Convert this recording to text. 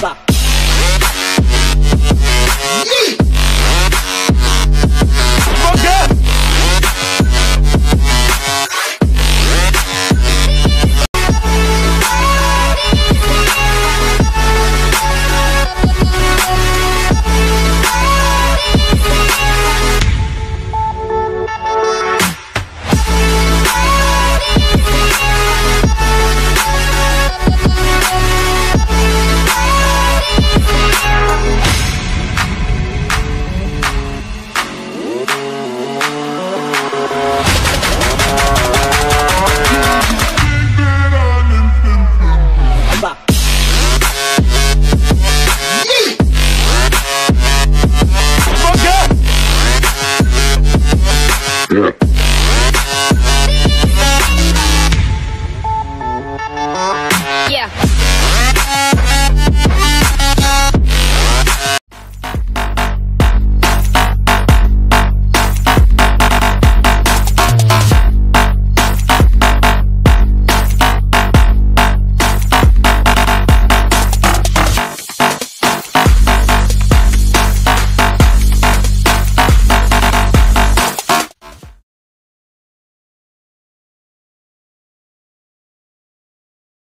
Gaza Yeah.